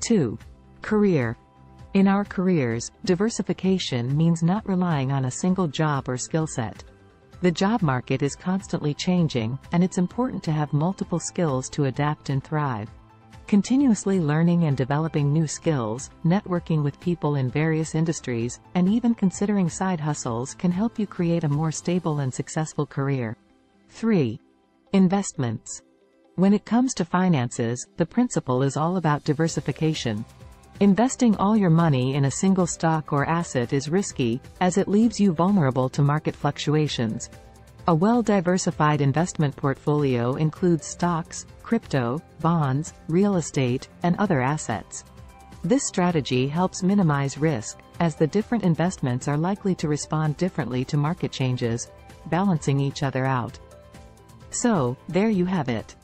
2. Career. In our careers, diversification means not relying on a single job or skill set. The job market is constantly changing, and it's important to have multiple skills to adapt and thrive. Continuously learning and developing new skills, networking with people in various industries, and even considering side hustles can help you create a more stable and successful career. 3. Investments. When it comes to finances, the principle is all about diversification. Investing all your money in a single stock or asset is risky, as it leaves you vulnerable to market fluctuations. A well-diversified investment portfolio includes stocks, crypto, bonds, real estate, and other assets. This strategy helps minimize risk, as the different investments are likely to respond differently to market changes, balancing each other out. So, there you have it.